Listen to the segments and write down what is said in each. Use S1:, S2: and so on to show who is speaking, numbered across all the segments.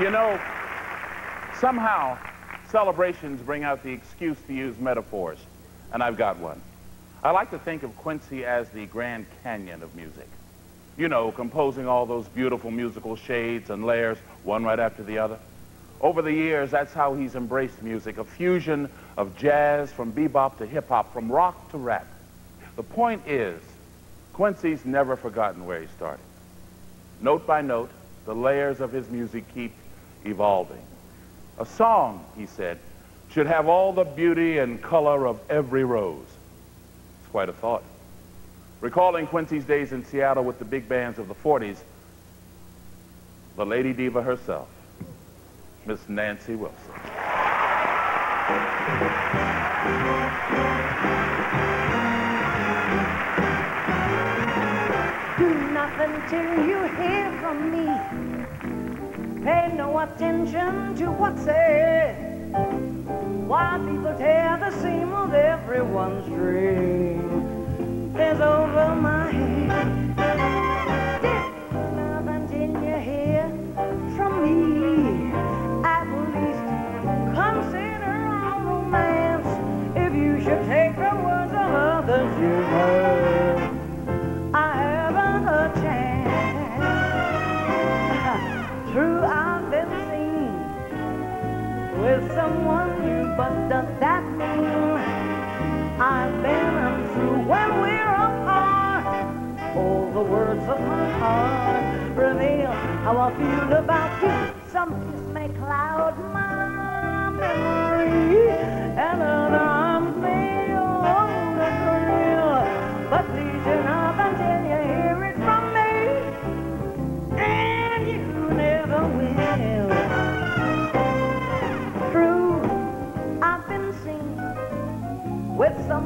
S1: You know, somehow celebrations bring out the excuse to use metaphors, and I've got one. I like to think of Quincy as the Grand Canyon of music. You know, composing all those beautiful musical shades and layers, one right after the other. Over the years, that's how he's embraced music, a fusion of jazz from bebop to hip hop, from rock to rap. The point is, Quincy's never forgotten where he started. Note by note, the layers of his music keep evolving. A song, he said, should have all the beauty and color of every rose. It's quite a thought. Recalling Quincy's days in Seattle with the big bands of the 40s, the lady diva herself, Miss Nancy Wilson.
S2: Do nothing till you hear from me. Pay no attention to what's said. Why people tear the seam of everyone's dream. With someone new, but does that I've been untrue when we're apart? All the words of my heart reveal how I feel about you. Some kiss may cloud my memory,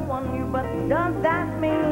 S2: you, but does that mean